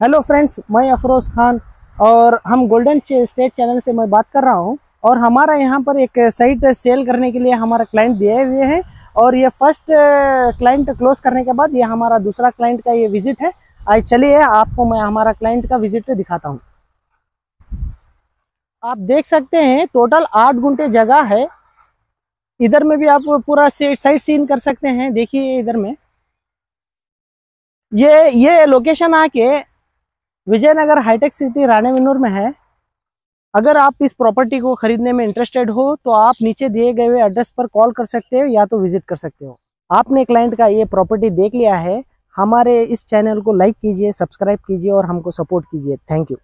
Hello friends मैं अफरोज खान और हम गोल्डन स्टेट चैनल से मैं बात कर रहा हूँ और हमारा यहाँ पर एक साइट सेल करने के लिए हमारा क्लाइंट दिए हुए हैं और ये फ़र्स्ट क्लाइंट क्लोज करने के बाद ये हमारा दूसरा क्लाइंट का ये विज़िट है। आज चलिए आपको मैं हमारा क्लाइंट का विज़िट दिखाता हूँ। आप देख सकते हैं टोटल आठ घंटे जगह है। इधर में भी आप पूरा साइट सीन कर सकते हैं। देखिए इधर में। ये ये लोकेशन आके विजयनगर हाईटेक सिटी राणे विनूर में है। अगर आप इस प्रॉपर्टी को खरीदने में इंटरेस्टेड हो तो आप नीचे दिए गए हुए एड्रेस पर कॉल कर सकते हो या तो विज़िट कर सकते हो। आपने क्लाइंट का ये प्रॉपर्टी देख लिया है। हमारे इस चैनल को लाइक कीजिए सब्सक्राइब कीजिए और हमको सपोर्ट कीजिए। Thank you